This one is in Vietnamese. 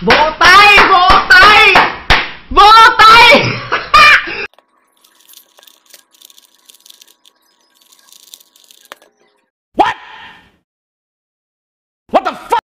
vỗ tay vỗ tay vỗ tay What? What the fuck?